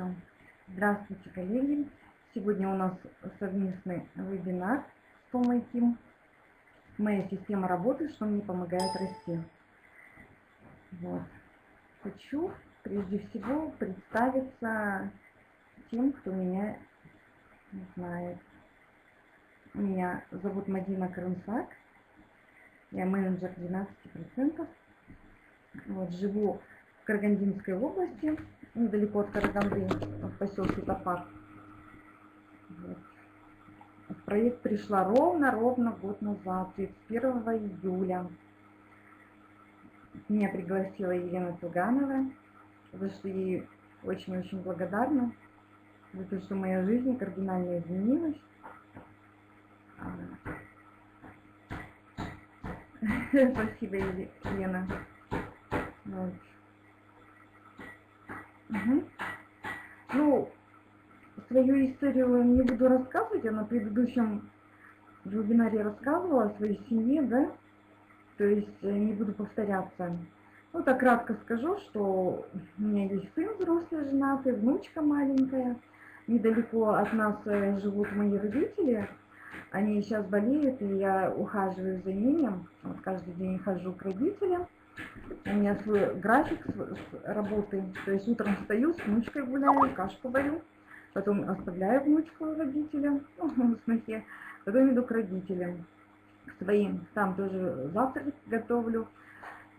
Все. Здравствуйте, коллеги. Сегодня у нас совместный вебинар с Томой. Моя система работы, что мне помогает расти. Вот. Хочу прежде всего представиться тем, кто меня не знает. Меня зовут Мадина Карамсак. Я менеджер 12%. Вот, живу в Карагандинской области, недалеко от Караганды, в поселке Топар. Вот. Проект пришла ровно-ровно год назад, 31 июля. Меня пригласила Елена Туганова, за что ей очень-очень благодарна, за то, что моя жизнь кардинально изменилась. Спасибо, Елена. Вот. Угу. Ну, свою историю не буду рассказывать, я на предыдущем вебинаре рассказывала о своей семье, да, то есть э, не буду повторяться. Ну, так кратко скажу, что у меня есть сын взрослый, женатый, внучка маленькая. Недалеко от нас э, живут мои родители. Они сейчас болеют, и я ухаживаю за ними. Вот каждый день хожу к родителям. У меня свой график работы. То есть утром встаю, с внучкой гуляю, кашку варю. Потом оставляю внучку родителям, ну, в смысле, потом иду к родителям, к своим. Там тоже завтрак готовлю,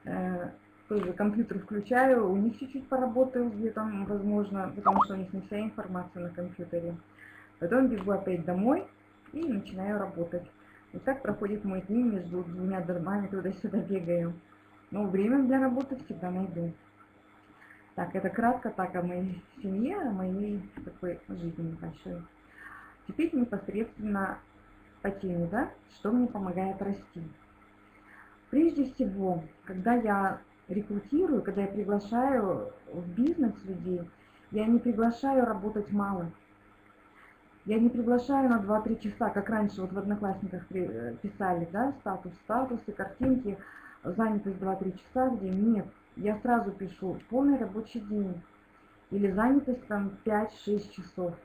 э, тоже компьютер включаю, у них чуть-чуть поработаю, где там возможно, потому что у них не вся информация на компьютере. Потом бегу опять домой и начинаю работать. И так проходит мой день между двумя домами, туда-сюда бегаю. Но время для работы всегда найду. Так, это кратко так о моей семье, о моей такой жизни небольшой. Теперь непосредственно по теме, да, что мне помогает расти. Прежде всего, когда я рекрутирую, когда я приглашаю в бизнес людей, я не приглашаю работать мало. Я не приглашаю на 2-3 часа, как раньше вот в Одноклассниках писали, да, статус, статусы, картинки, занятость 2-3 часа в день. Нет, я сразу пишу полный рабочий день или занятость там 5-6 часов.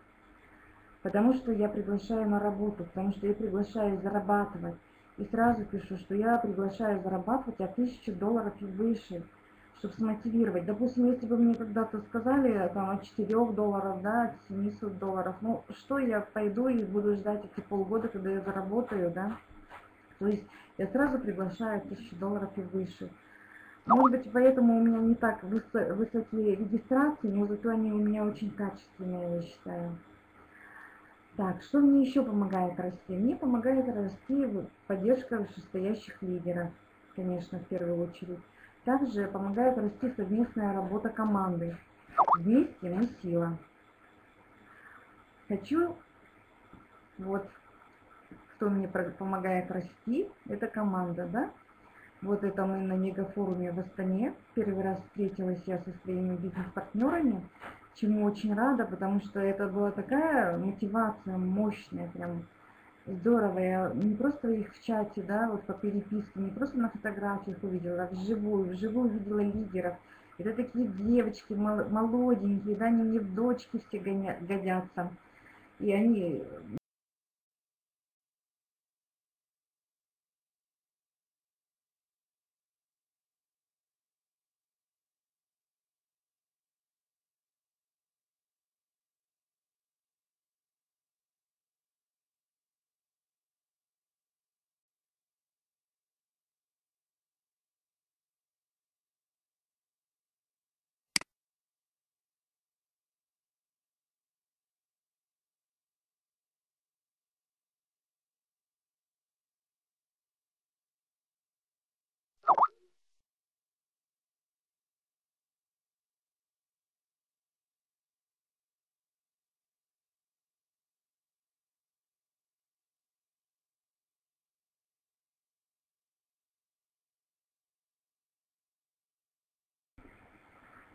Потому что я приглашаю на работу, потому что я приглашаю зарабатывать. И сразу пишу, что я приглашаю зарабатывать от 1000 долларов и выше, чтобы смотивировать. Допустим, если бы мне когда-то сказали там, от 4 долларов, да, от 700 долларов, ну что я пойду и буду ждать эти полгода, когда я заработаю, да? То есть я сразу приглашаю 1000 долларов и выше. Может быть, поэтому у меня не так высокие регистрации, но зато они у меня очень качественные, я считаю. Так, что мне еще помогает расти? Мне помогает расти поддержка вышестоящих лидеров, конечно, в первую очередь. Также помогает расти совместная работа команды. Вместе мы сила. Хочу, вот, кто мне помогает расти, это команда, да? Вот это мы на мегафоруме в Астане. Первый раз встретилась я со своими бизнес-партнерами, чему очень рада, потому что это была такая мотивация мощная, прям здорово. Я не просто их в чате, да, вот по переписке, не просто на фотографиях увидела, а вживую, вживую увидела лидеров. Это такие девочки молоденькие, да, они мне в дочки все годятся. И они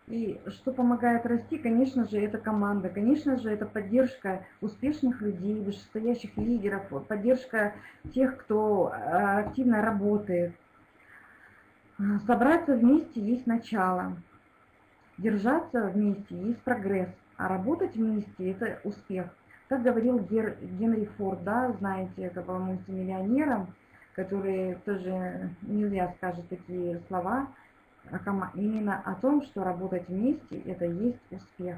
И что помогает расти, конечно же, это команда, конечно же, это поддержка успешных людей, вышестоящих лидеров, поддержка тех, кто а, активно работает. Собраться вместе есть начало, держаться вместе есть прогресс, А работать вместе – это успех. Как говорил Гер, Генри Форд, да, знаете, это был мультимиллионером, который тоже не зря скажет такие слова, именно о том, что работать вместе – это есть успех.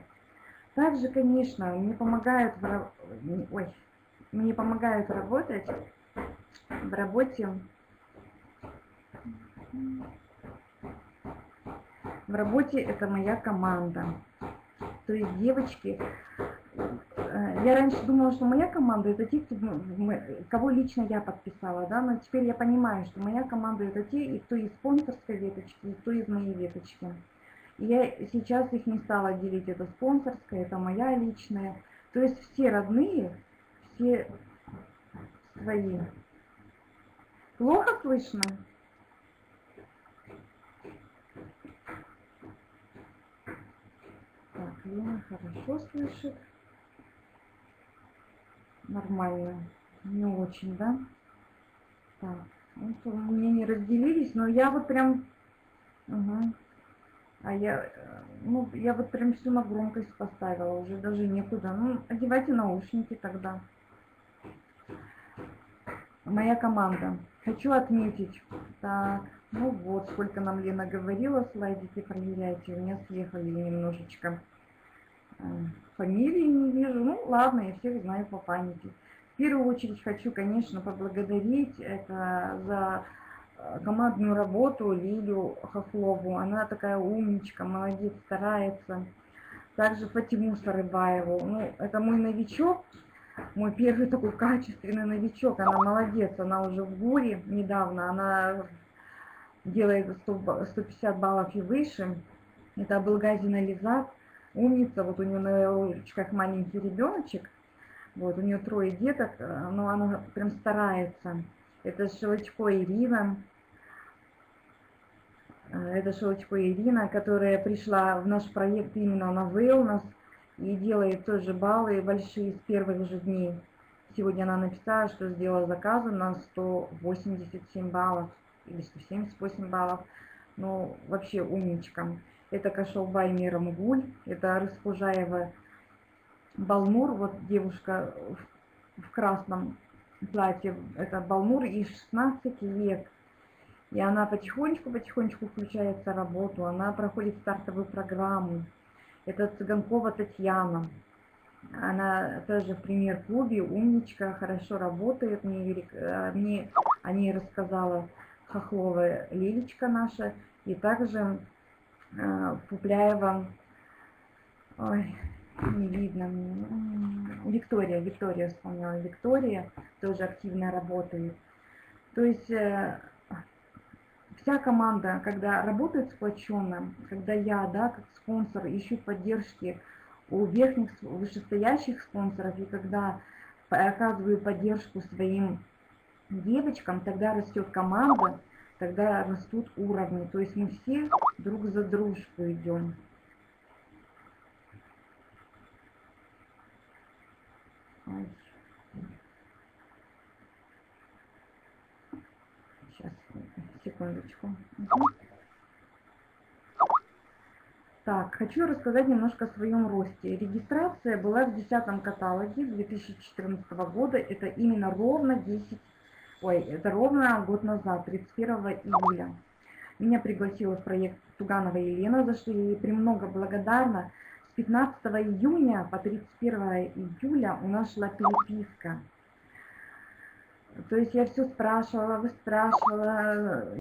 Также, конечно, мне помогают, ой, мне помогают работать в работе в работе это моя команда. То есть девочки, я раньше думала, что моя команда это те, кого лично я подписала, да, но теперь я понимаю, что моя команда это те, и кто из спонсорской веточки, и кто из моей веточки. И я сейчас их не стала делить, это спонсорская, это моя личная. То есть все родные, все свои. Плохо слышно? Так, Лена хорошо слышит. Нормально. Не очень, да? Так, ну, то мне не разделились, но я вот прям... Угу. А я, ну, я вот прям всю на громкость поставила, уже даже некуда. Ну, одевайте наушники тогда. Моя команда. Хочу отметить. Так, ну вот, сколько нам Лена говорила, слайдики проверяйте. У меня съехали немножечко э, фамилии не вижу. Ну, ладно, я всех знаю по памяти. В первую очередь хочу, конечно, поблагодарить это за э, командную работу Лилю Хохлову. Она такая умничка, молодец, старается. Также Фатиму Сарыбаеву. Ну, это мой новичок, мой первый такой качественный новичок. Она молодец, она уже в горе недавно. Она делает 100, 150 баллов и выше. Это был Газина Лизат, умница, вот у нее на ручках маленький ребеночек, вот у нее трое деток, э, но она прям старается. Это Шелочко Ирина, э, это Шелочко Ирина, которая пришла в наш проект именно на Wellness и делает тоже баллы большие с первых же дней. Сегодня она написала, что сделала заказы на 187 баллов или 178 баллов. Ну, вообще умничка. Это Кашалбай Мирамгуль, это Рыскужаева Балмур, вот девушка в, красном платье, это Балмур, и 16 лет. И она потихонечку-потихонечку включается в работу, она проходит стартовую программу. Это Цыганкова Татьяна. Она тоже в премьер-клубе, умничка, хорошо работает. Мне, мне о ней рассказала Хохловая Лилечка наша, и также э, Пупляева, ой, не видно мне, Виктория, Виктория вспомнила, Виктория тоже активно работает. То есть э, вся команда, когда работает сплоченно, когда я, да, как спонсор, ищу поддержки у верхних вышестоящих спонсоров, и когда оказываю поддержку своим девочкам, тогда растет команда, тогда растут уровни. То есть мы все друг за дружку идем. Сейчас, секундочку. Так, хочу рассказать немножко о своем росте. Регистрация была в 10 каталоге 2014 года. Это именно ровно 10 ой, это ровно год назад, 31 июля. Меня пригласила в проект Туганова Елена, за что я ей премного благодарна. С 15 июня по 31 июля у нас шла переписка. То есть я все спрашивала, выспрашивала,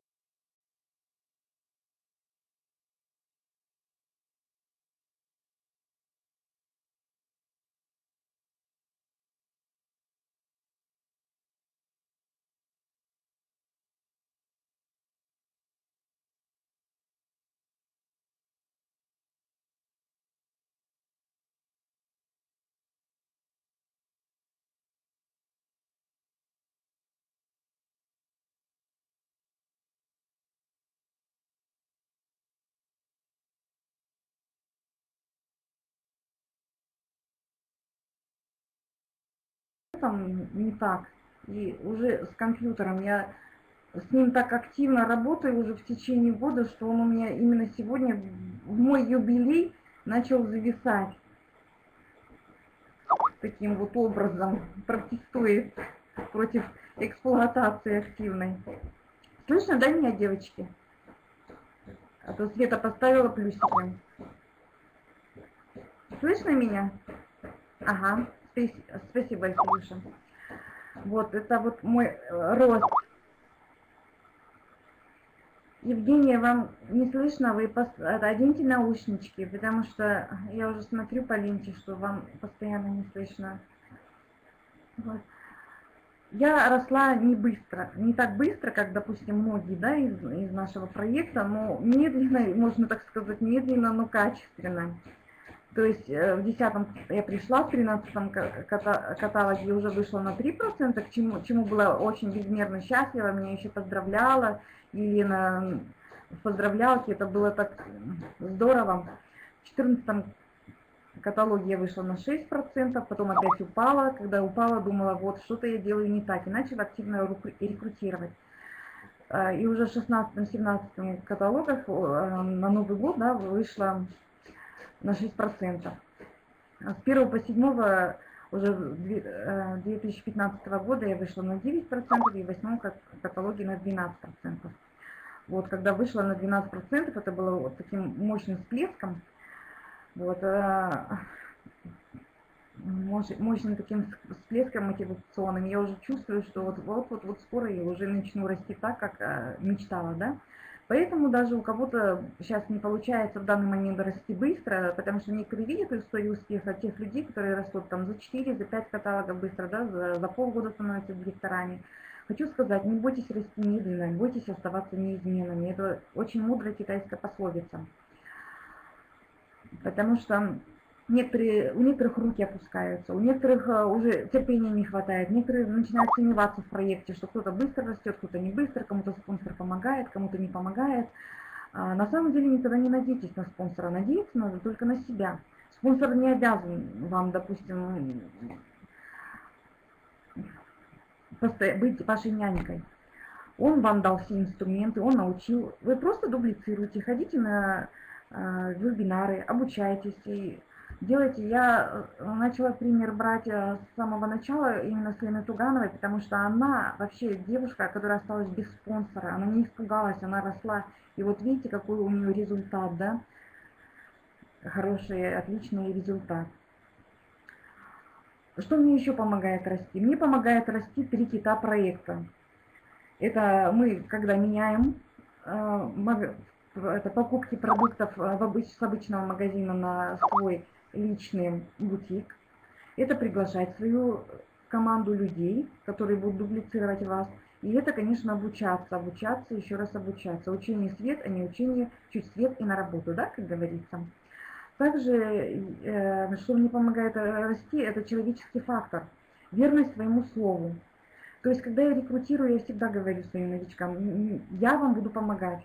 там не так. И уже с компьютером я с ним так активно работаю уже в течение года, что он у меня именно сегодня в мой юбилей начал зависать. таким вот образом протестует против эксплуатации активной. Слышно, да, меня, девочки? А то Света поставила плюсики. Слышно меня? Ага, спасибо, Алексеюша. Вот, это вот мой э, рост. Евгения, вам не слышно, вы пос... оденьте наушнички, потому что я уже смотрю по ленте, что вам постоянно не слышно. Вот. Я росла не быстро, не так быстро, как, допустим, многие да, из, из нашего проекта, но медленно, можно так сказать, медленно, но качественно. То есть э, в 10 я пришла, в 13 каталоге уже вышла на 3%, к чему, чему была очень безмерно счастлива, меня еще поздравляла, Елена в поздравлялке, это было так здорово. В 14 каталоге я вышла на 6%, потом опять упала, когда упала, думала, вот что-то я делаю не так, и начала активно рекрутировать. Э, и уже в 16-17 каталогах э, на Новый год да, вышла на 6%. А с 1 по 7 уже 2015 э, года я вышла на 9% и в 8 каталоге на 12%. Вот, когда вышла на 12%, это было вот таким мощным всплеском, вот, э, мощным таким всплеском мотивационным. Я уже чувствую, что вот, вот, вот, вот скоро я уже начну расти так, как э, мечтала, да. Поэтому даже у кого-то сейчас не получается в данный момент расти быстро, потому что некоторые видят историю успеха тех людей, которые растут там за 4, за 5 каталогов быстро, да, за, за полгода становятся директорами. Хочу сказать, не бойтесь расти медленно, не бойтесь оставаться неизменными. Это очень мудрая китайская пословица. Потому что некоторые, у некоторых руки опускаются, у некоторых э, уже терпения не хватает, некоторые начинают сомневаться в проекте, что кто-то быстро растет, кто-то не быстро, кому-то спонсор помогает, кому-то не помогает. А на самом деле никогда не надейтесь на спонсора, надеяться надо только на себя. Спонсор не обязан вам, допустим, быть вашей нянькой. Он вам дал все инструменты, он научил. Вы просто дублицируете, ходите на э, вебинары, обучайтесь и делайте. Я э, начала пример брать э, с самого начала именно с Лены Тугановой, потому что она вообще девушка, которая осталась без спонсора, она не испугалась, она росла. И вот видите, какой у нее результат, да? Хороший, отличный результат. Что мне еще помогает расти? Мне помогает расти три кита проекта. Это мы, когда меняем э, это покупки продуктов в обыч, с обычного магазина на свой личный бутик. Это приглашать свою команду людей, которые будут дублицировать вас. И это, конечно, обучаться, обучаться, еще раз обучаться. Учение свет, а не учение чуть свет и на работу, да, как говорится. Также, э, что мне помогает расти, это человеческий фактор, верность своему слову. То есть, когда я рекрутирую, я всегда говорю своим новичкам, я вам буду помогать.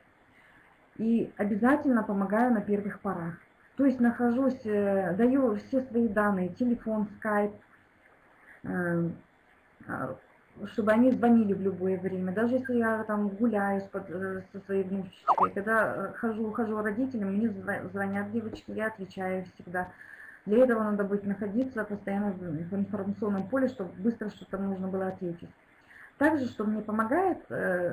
И обязательно помогаю на первых порах. То есть нахожусь, э, даю все свои данные, телефон, скайп, э, а, чтобы они звонили в любое время. Даже если я там гуляю э, со своей внучечкой, когда хожу, хожу родителям, мне звонят девочки, я отвечаю всегда. Для этого надо быть находиться постоянно в информационном поле, чтобы быстро что-то нужно было ответить. Также, что мне помогает,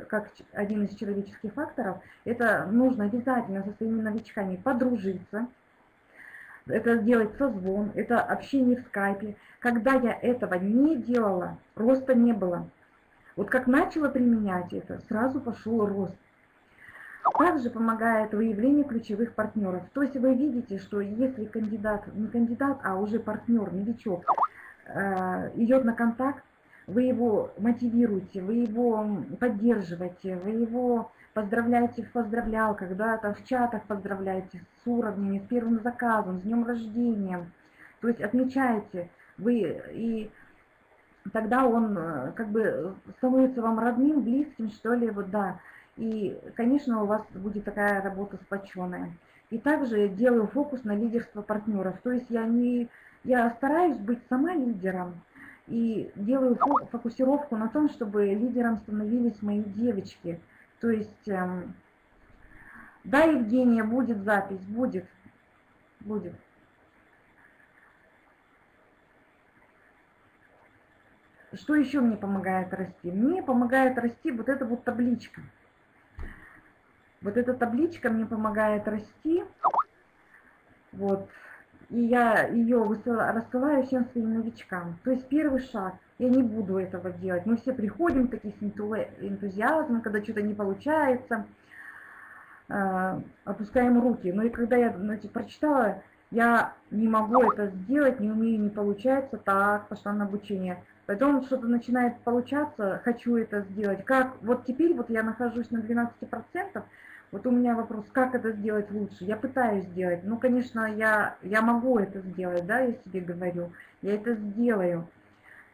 как один из человеческих факторов, это нужно обязательно со своими новичками подружиться, это делать созвон, это общение в скайпе. Когда я этого не делала, роста не было. Вот как начала применять это, сразу пошел рост. Также помогает выявление ключевых партнеров. То есть вы видите, что если кандидат, не кандидат, а уже партнер, новичок, э, идет на контакт, вы его мотивируете, вы его поддерживаете, вы его поздравляете в поздравлялках, да, там в чатах поздравляете с уровнями, с первым заказом, с днем рождения. То есть отмечаете вы, и тогда он э, как бы становится вам родным, близким, что ли, вот да. И, конечно, у вас будет такая работа сплоченная. И также делаю фокус на лидерство партнеров. То есть я не, я стараюсь быть сама лидером, и делаю фокусировку на том, чтобы лидером становились мои девочки. То есть, эм, да, Евгения, будет запись, будет, будет. что еще мне помогает расти? Мне помогает расти вот эта вот табличка. Вот эта табличка мне помогает расти. Вот. И я ее рассылаю всем своим новичкам. То есть первый шаг. Я не буду этого делать. Мы все приходим такие с энтузиазмом, когда что-то не получается. Э, опускаем руки. Но и когда я значит, прочитала, я не могу это сделать, не умею, не получается, так, пошла на обучение. Потом что-то начинает получаться, хочу это сделать. Как, вот теперь вот я нахожусь на 12%, вот у меня вопрос, как это сделать лучше? Я пытаюсь сделать. Ну, конечно, я, я могу это сделать, да, я себе говорю. Я это сделаю.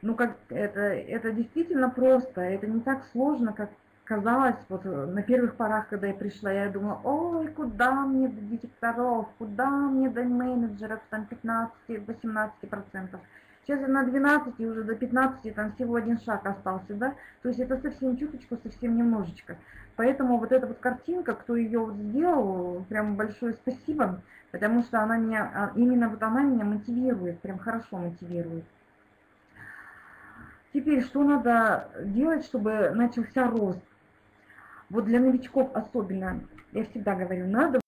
Ну, как это, это действительно просто, это не так сложно, как казалось, вот на первых порах, когда я пришла, я думала, ой, куда мне до директоров, куда мне до менеджеров, там 15-18%. Сейчас я на 12 и уже до 15, там всего один шаг остался, да, то есть это совсем чуточку, совсем немножечко. Поэтому вот эта вот картинка, кто ее вот сделал, прям большое спасибо, потому что она меня, а, именно вот она меня мотивирует, прям хорошо мотивирует. Теперь, что надо делать, чтобы начался рост? Вот для новичков особенно, я всегда говорю, надо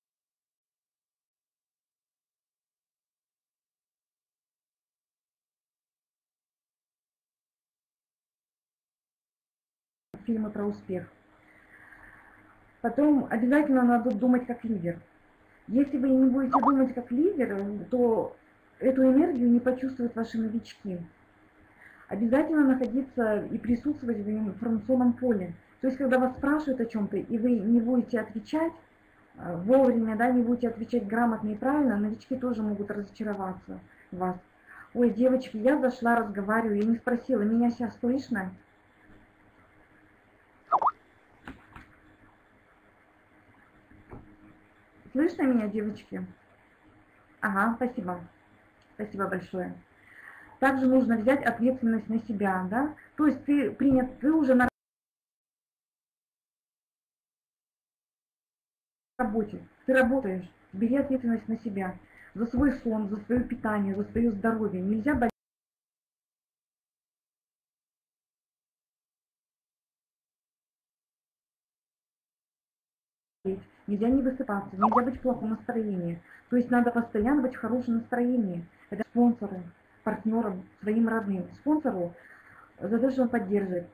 фильмы про успех. Потом обязательно надо думать как лидер. Если вы не будете думать как лидер, то эту энергию не почувствуют ваши новички. Обязательно находиться и присутствовать в информационном поле. То есть, когда вас спрашивают о чем-то, и вы не будете отвечать э, вовремя, да, не будете отвечать грамотно и правильно, новички тоже могут разочароваться в вас. Ой, девочки, я зашла, разговариваю, я не спросила, меня сейчас слышно? Слышно меня, девочки? Ага, спасибо. Спасибо большое. Также нужно взять ответственность на себя, да? То есть ты принят, ты уже на работе, ты работаешь, бери ответственность на себя, за свой сон, за свое питание, за свое здоровье. Нельзя нельзя не высыпаться, нельзя быть в плохом настроении. То есть надо постоянно быть в хорошем настроении. Это спонсору, партнерам, своим родным. Спонсору за то, что он поддерживает,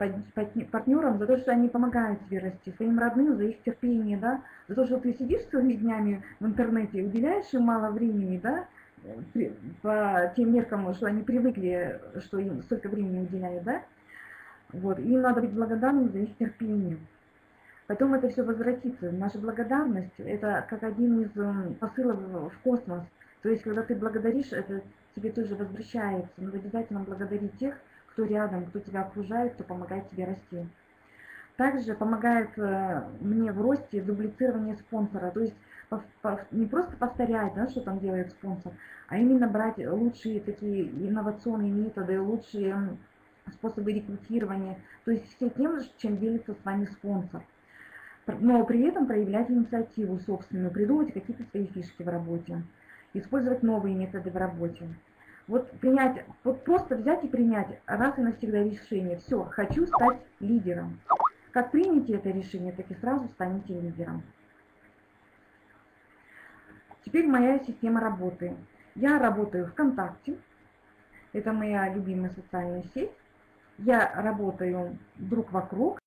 партнерам за то, что они помогают тебе расти, своим родным за их терпение, да, за то, что ты сидишь целыми днями в интернете, уделяешь им мало времени, да, по тем меркам, что они привыкли, что им столько времени уделяют, да, вот, им надо быть благодарным за их терпение. Потом это все возвратится. Наша благодарность – это как один из эм, посылов в космос. То есть, когда ты благодаришь, это тебе тоже возвращается. Надо обязательно благодарить тех, кто рядом, кто тебя окружает, кто помогает тебе расти. Также помогает э, мне в росте дублицирование спонсора. То есть не просто повторять, да, что там делает спонсор, а именно брать лучшие такие инновационные методы, лучшие способы рекрутирования. То есть все тем, чем делится с вами спонсор но при этом проявлять инициативу собственную, придумать какие-то свои фишки в работе, использовать новые методы в работе. Вот принять, вот просто взять и принять раз и навсегда решение. Все, хочу стать лидером. Как примете это решение, так и сразу станете лидером. Теперь моя система работы. Я работаю ВКонтакте. Это моя любимая социальная сеть. Я работаю друг вокруг.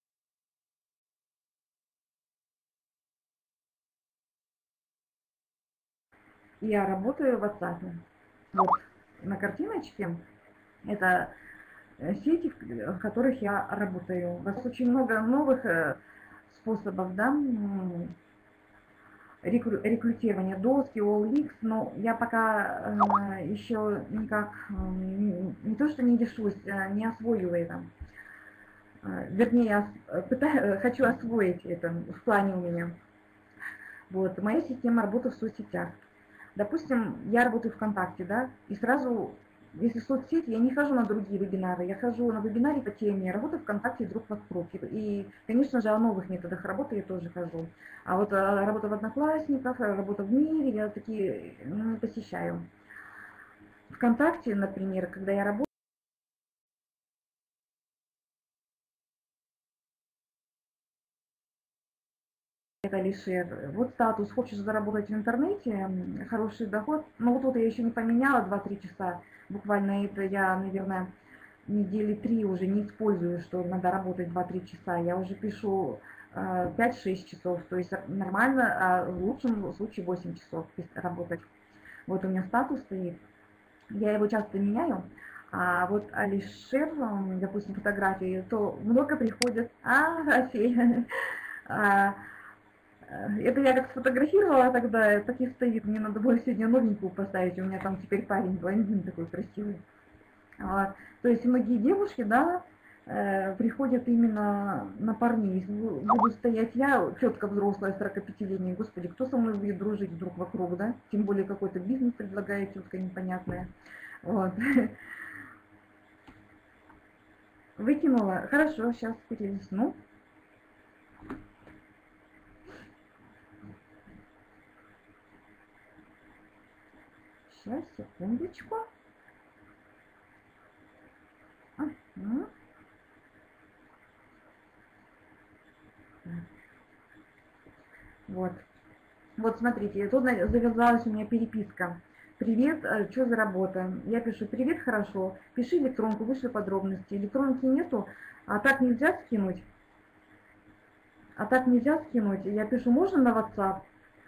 Я работаю в WhatsApp. Вот на картиночке это э, сети, в которых я работаю. У вас очень много новых э, способов, да, рекру рекрутирования, доски, OLX, но я пока э, еще никак, не то что не решусь, не освою это. Вернее, я пытаюсь, хочу освоить это в плане у меня. Вот, моя система работы в соцсетях. Допустим, я работаю ВКонтакте, да, и сразу, если соцсети, я не хожу на другие вебинары, я хожу на вебинаре по теме, я работаю ВКонтакте друг вокруг. И, конечно же, о новых методах работы я тоже хожу. А вот а, работа в Одноклассниках, работа в мире, я такие ну, посещаю. ВКонтакте, например, когда я работаю, это Алишер. Вот статус, хочешь заработать в интернете, хороший доход. Ну вот, вот я еще не поменяла 2-3 часа. Буквально это я, наверное, недели три уже не использую, что надо работать 2-3 часа. Я уже пишу 5-6 э, часов, то есть нормально, а в лучшем случае 8 часов работать. Вот у меня статус стоит. Я его часто меняю. А вот Алишер, допустим, фотографии, то много приходят, а, Россия, а, это я как сфотографировала тогда, так и стоит. Мне надо было сегодня новенькую поставить. У меня там теперь парень блондин такой красивый. Вот. То есть многие девушки, да, э, приходят именно на парней. Буду стоять я, четко взрослая, 45-летняя, господи, кто со мной будет дружить вдруг вокруг, да? Тем более какой-то бизнес предлагает, тетка непонятная. Вот. Выкинула. Хорошо, сейчас перелистну. Сейчас, секундочку. Ага. Вот. Вот смотрите, тут завязалась у меня переписка. Привет, э, что за работа? Я пишу, привет, хорошо. Пиши электронку, выше подробности. Электронки нету, а так нельзя скинуть. А так нельзя скинуть. Я пишу, можно на WhatsApp?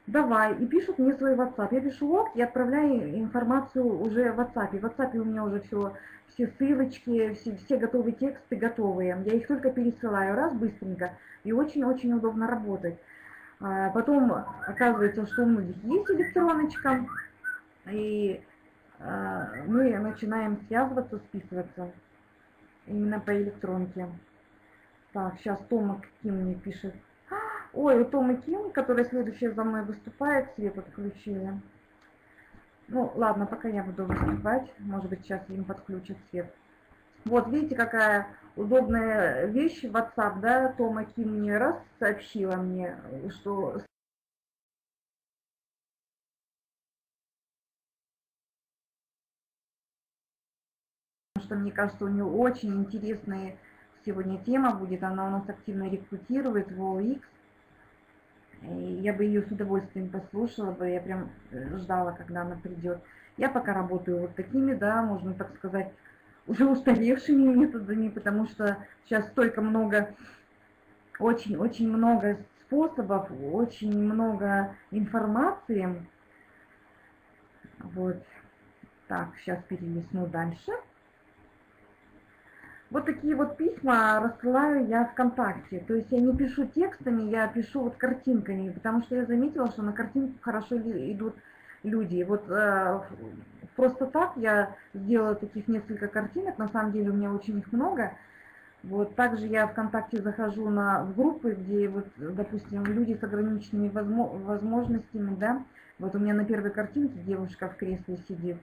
Давай, и пишут мне свой WhatsApp. Я пишу ок и отправляю информацию уже в WhatsApp. В WhatsApp у меня уже все, все ссылочки, все, все готовые тексты готовые. Я их только пересылаю раз быстренько, и очень-очень удобно работать. А потом оказывается, что у многих есть электроночка, и а, мы начинаем связываться, списываться именно по электронке. Так, сейчас Тома каким мне пишет. Ой, у Тома Ким, которая следующая за мной выступает, свет отключили. Ну, ладно, пока я буду выступать. Может быть, сейчас им подключат свет. Вот, видите, какая удобная вещь WhatsApp, да? Тома Ким мне раз сообщила мне, что что мне кажется, у нее очень интересная сегодня тема будет. Она у нас активно рекрутирует в OX. Я бы ее с удовольствием послушала бы, я прям э, ждала, когда она придет. Я пока работаю вот такими, да, можно так сказать, уже устаревшими методами, потому что сейчас столько много, очень-очень много способов, очень много информации. Вот. Так, сейчас перелистну дальше. Вот такие вот письма рассылаю я ВКонтакте. То есть я не пишу текстами, я пишу вот картинками, потому что я заметила, что на картинку хорошо идут люди. Вот э, просто так я сделала таких несколько картинок, на самом деле у меня очень их много. Вот также я ВКонтакте захожу на группы, где вот, допустим, люди с ограниченными возможностями, да. Вот у меня на первой картинке девушка в кресле сидит.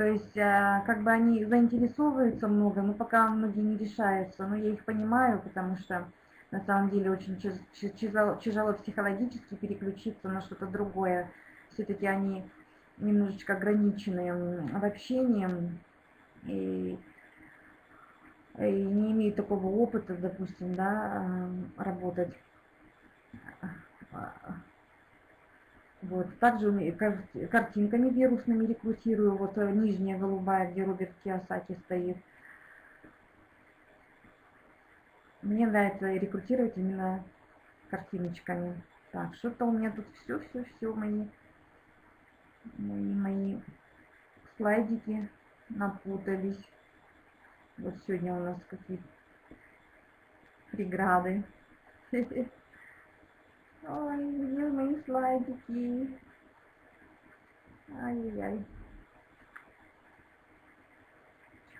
То есть, э, как бы они заинтересовываются много, но пока многие не решаются. Но я их понимаю, потому что на самом деле очень тяжело, психологически переключиться на что-то другое. Все-таки они немножечко ограничены в общении и, и не имеют такого опыта, допустим, да, э, работать вот. Также картинками вирусными рекрутирую. Вот э, нижняя голубая, где Роберт Киосаки стоит. Мне нравится рекрутировать именно картиночками. Так, что-то у меня тут все-все-все мои, мои, мои слайдики напутались. Вот сегодня у нас какие преграды. Ой, где мои слайдики? Ай-яй-яй.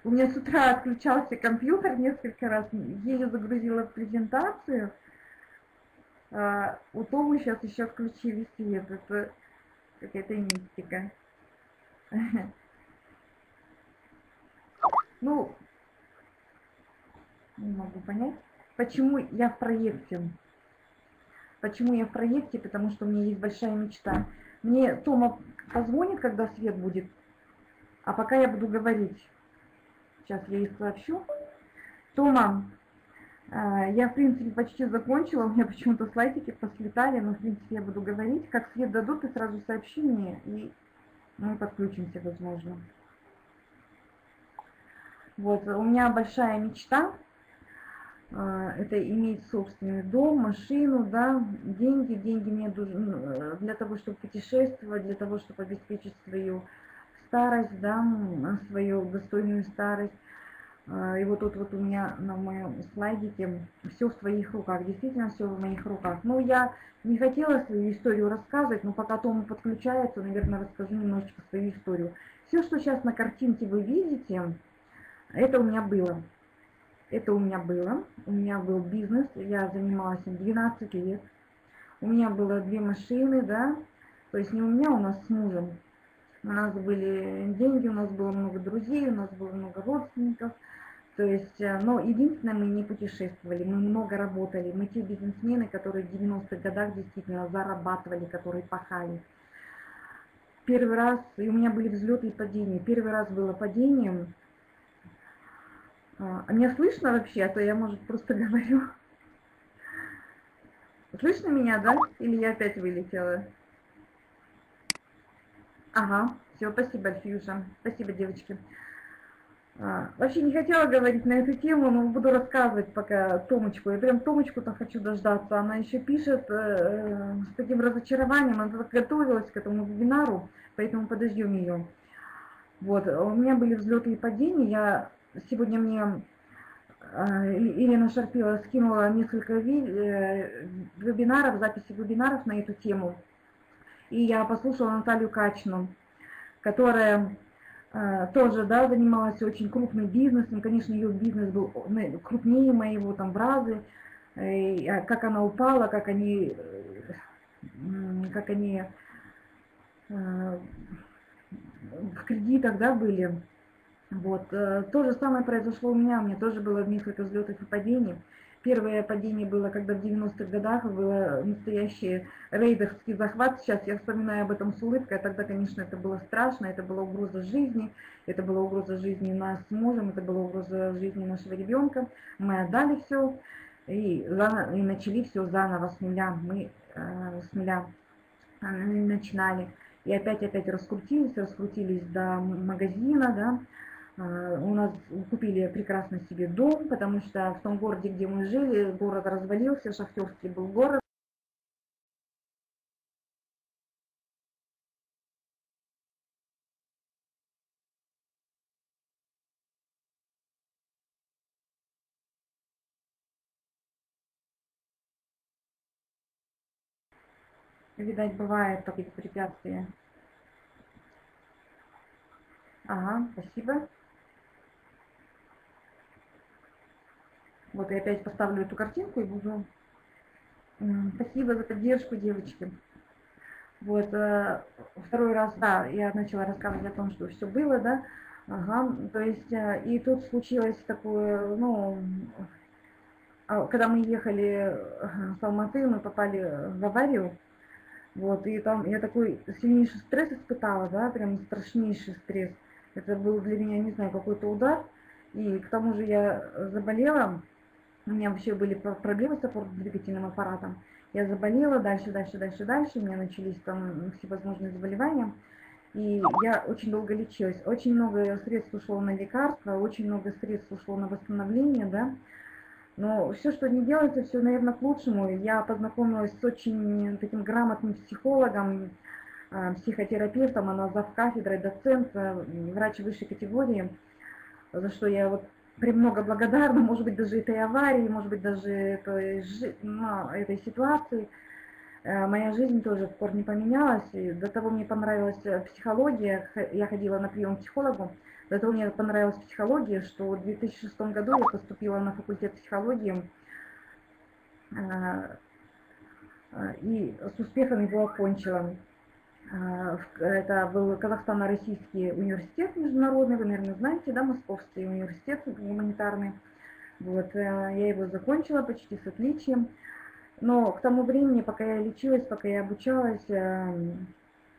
У меня с утра отключался компьютер несколько раз, еле загрузила презентацию. А, у Тома сейчас еще включили свет. Это какая-то мистика. Ну, не могу понять, почему я в проекте. Почему я в проекте? Потому что у меня есть большая мечта. Мне Тома позвонит, когда свет будет, а пока я буду говорить. Сейчас я ей сообщу. Тома, А, Я, в принципе, почти закончила, у меня почему-то слайдики послетали, но, в принципе, я буду говорить. Как свет дадут, ты сразу сообщи мне, и мы подключимся, возможно. Вот, у меня большая мечта, это иметь собственный дом, машину, да, деньги. Деньги мне нужны э, для того, чтобы путешествовать, для того, чтобы обеспечить свою старость, да, свою достойную старость. А, И вот тут вот у меня на моем слайдике все в твоих руках, действительно все в моих руках. Ну, я не хотела свою историю рассказывать, но пока Тома подключается, наверное, расскажу немножечко свою историю. Все, что сейчас на картинке вы видите, это у меня было. Это у меня было. У меня был бизнес, я занималась им 12 лет. У меня было две машины, да, то есть не у меня, у нас с мужем. У нас были деньги, у нас было много друзей, у нас было много родственников. То есть, э, но единственное, мы не путешествовали, мы много работали. Мы те бизнесмены, которые в 90-х годах действительно зарабатывали, которые пахали. Первый раз, и у меня были взлеты и падения. Первый раз было падение. А а меня слышно вообще, а то я, может, просто говорю. Слышно меня, да? Или я опять вылетела? Ага, все, спасибо, Альфюша. Спасибо, девочки. А, вообще не хотела говорить на эту тему, но буду рассказывать пока Томочку. Я прям Томочку-то хочу дождаться. Она еще пишет э, с таким разочарованием. Она так готовилась к этому вебинару, поэтому подождем ее. Вот, у меня были взлеты и падения. Я сегодня мне э, Ирина Шарпила скинула несколько э, вебинаров, записи вебинаров на эту тему. И я послушала Наталью Качну, которая э, тоже да, занималась очень крупным бизнесом. Конечно, ее бизнес был крупнее моего там в разы. А как она упала, как они, как они в кредитах да, были. Вот. э, То же самое произошло у меня, у меня тоже было несколько взлетов и падений. Первое падение было, когда в 90-х годах было настоящий рейдерский захват. Сейчас я вспоминаю об этом с улыбкой, а тогда, конечно, это было страшно, это была угроза жизни, это была угроза жизни нас с мужем, это была угроза жизни нашего ребенка. Мы отдали все и, и начали все заново с нуля. Мы э, с нуля э, начинали. И опять-опять раскрутились, раскрутились до магазина, да. А, У нас купили прекрасно себе дом, потому что в том городе, где мы жили, город развалился, шахтерский был город. Видать, бывает такие препятствия. Ага, спасибо. Вот я опять поставлю эту картинку и буду... Спасибо за поддержку, девочки. Вот, э, второй раз, да, я начала рассказывать о том, что все было, да, ага, то есть, э, и тут случилось такое, ну, а, когда мы ехали с Алматы, мы попали в аварию, вот, и там я такой сильнейший стресс испытала, да, прям страшнейший стресс. Это был для меня, не знаю, какой-то удар. И к тому же я заболела, у меня вообще были про- проблемы с опорно-двигательным аппаратом. Я заболела, дальше, дальше, дальше, дальше, у меня начались там всевозможные заболевания. И я очень долго лечилась. Очень много средств ушло на лекарства, очень много средств ушло на восстановление, да. Но все, что не делается, все, наверное, к лучшему. Я познакомилась с очень таким грамотным психологом, э, психотерапевтом, она зав. кафедрой, доцент, врач высшей категории, за что я вот премного благодарна, может быть, даже этой аварии, может быть, даже этой, ну, этой ситуации. Э, Моя жизнь тоже в корне поменялась. И до того мне понравилась э, психология. Я ходила на прием к психологу. До того мне понравилась психология, что в 2006 году я поступила на факультет психологии. э, И с успехом его окончила. В- Это был Казахстано-Российский университет международный, вы, наверное, знаете, да, Московский университет гуманитарный. Вот, э, я его закончила почти с отличием. Но к тому времени, пока я лечилась, пока я обучалась, э,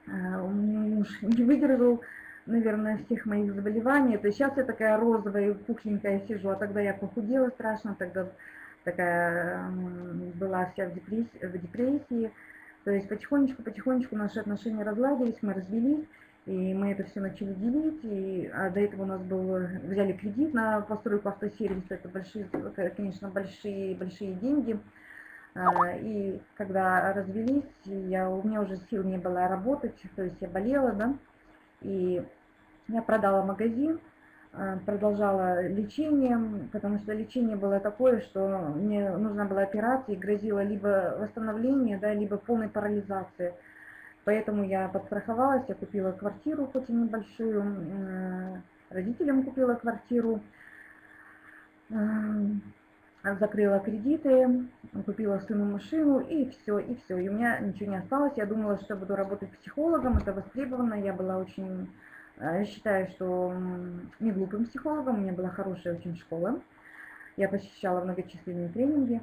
э, муж не выдержал, наверное, всех моих заболеваний. Это сейчас я такая розовая, пухленькая сижу, а тогда я похудела страшно, тогда такая была вся в депрессии, в депрессии. То есть потихонечку-потихонечку наши отношения разладились, мы развелись, и мы это все начали делить. И, а до этого у нас был, взяли кредит на постройку автосервиса, это большие, конечно, большие, большие деньги. А, И когда развелись, я, у меня уже сил не было работать, то есть я болела, да, и я продала магазин, продолжала лечение, потому что лечение было такое, что мне нужна была операция и грозило либо восстановление, да, либо полной парализация. Поэтому я подстраховалась, я купила квартиру, хоть и небольшую, м, родителям купила квартиру, м, закрыла кредиты, купила сыну машину и все, и все. И у меня ничего не осталось. Я думала, что буду работать психологом, это востребовано. Я была очень, э, считаю, что не глупым психологом, у меня была хорошая очень школа. Я посещала многочисленные тренинги.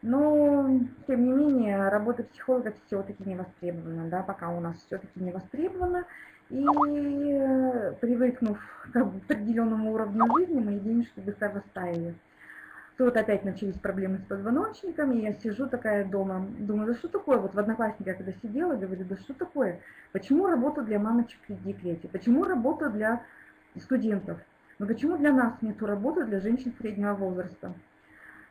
Но, тем не менее, работа психолога все-таки не востребована, да, пока у нас все-таки не востребована. И э, привыкнув к определенному уровню жизни, мои денежки быстро растаяли. Тут опять начались проблемы с позвоночником, и я сижу такая дома, думаю, да что такое, вот в Одноклассниках когда сидела, говорю, да что такое, почему работа для мамочек в декрете, почему работа для студентов, но почему для нас нету работы для женщин среднего возраста.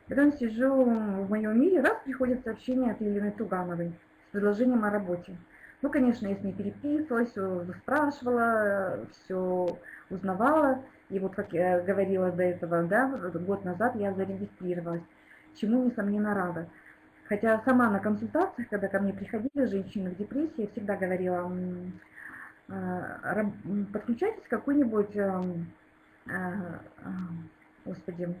Потом сижу в моем мире, раз приходит сообщение от Елены Тугановой с предложением о работе. Ну, конечно, я с ней переписывалась, все спрашивала, все узнавала. И вот, как я говорила до этого, да, год назад я зарегистрировалась, чему, несомненно, рада. Хотя сама на консультациях, когда ко мне приходили женщины в депрессии, я всегда говорила, а, подключайтесь к какой-нибудь, а, а, господи,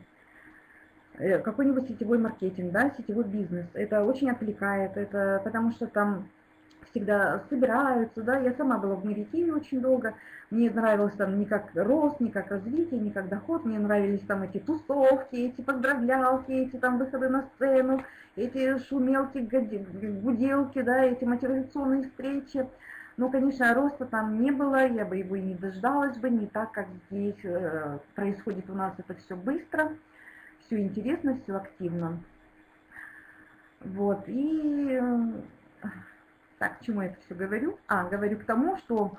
э, какой-нибудь сетевой маркетинг, да, сетевой бизнес. Это очень отвлекает, это потому что там всегда собираются, да, я сама была в Меритине очень долго, мне нравилось там не как рост, не как развитие, не как доход, мне нравились там эти тусовки, эти поздравлялки, эти там выходы на сцену, эти шумелки, гуделки, да, эти мотивационные встречи. Но, конечно, роста там не было, я бы его и не дождалась бы, не так, как здесь э, происходит у нас это все быстро, все интересно, все активно. Вот, и э, так, к чему я это все говорю? А, говорю к тому, что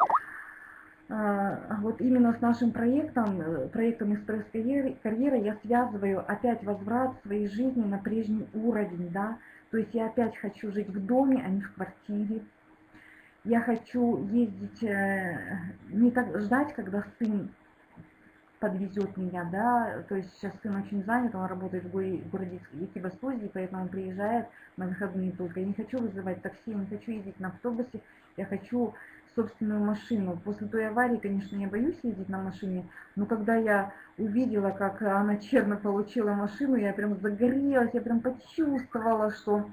э, вот именно с нашим проектом, э, проектом экспресс-карьеры я связываю опять возврат своей жизни на прежний уровень, да, то есть я опять хочу жить в доме, а не в квартире. Я хочу ездить, э, не так ждать, когда сын подвезет меня, да, то есть сейчас сын очень занят, он работает в городе Екибастузе, поэтому он приезжает на выходные только. Я не хочу вызывать такси, не хочу ездить на автобусе, я хочу собственную машину. После той аварии, конечно, я боюсь ездить на машине, но когда я увидела, как она черно получила машину, я прям загорелась, я прям почувствовала, что,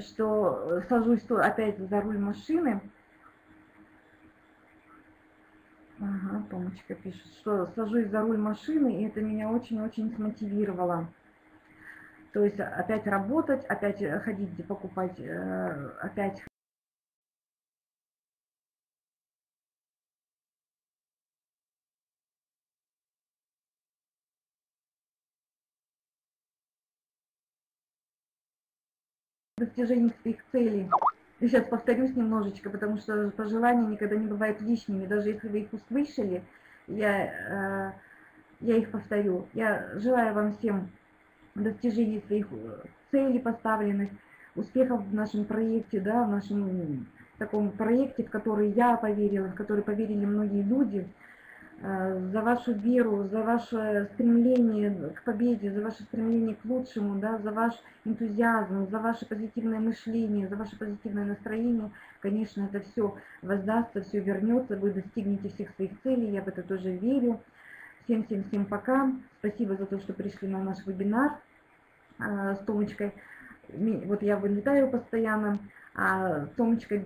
что сажусь опять за руль машины, Ага, Томочка пишет, что сажусь за руль машины, и это меня очень-очень смотивировало. То есть опять работать, опять э, ходить покупать, э, опять достижений своих целей. Я сейчас повторюсь немножечко, потому что пожелания никогда не бывают лишними. Даже если вы их услышали, я, э, я их повторю. Я желаю вам всем достижений своих э, целей поставленных, успехов в нашем проекте, да, в нашем таком проекте, в который я поверила, в который поверили многие люди, за вашу веру, за ваше стремление к победе, за ваше стремление к лучшему, да, за ваш энтузиазм, за ваше позитивное мышление, за ваше позитивное настроение. Конечно, это все воздастся, все вернется, вы достигнете всех своих целей, я в это тоже верю. Всем-всем-всем пока. Спасибо за то, что пришли на наш вебинар э, с Томочкой. Вот я вылетаю постоянно, а Томочка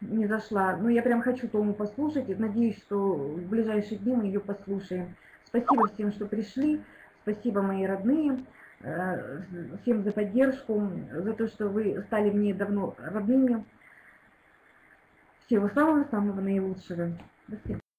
не зашла. Но я прям хочу Тому послушать и надеюсь, что в ближайшие дни мы ее послушаем. Спасибо всем, что пришли. Спасибо, мои родные. Э, Всем за поддержку, за то, что вы стали мне давно родными. Всего самого-самого наилучшего. До свидания.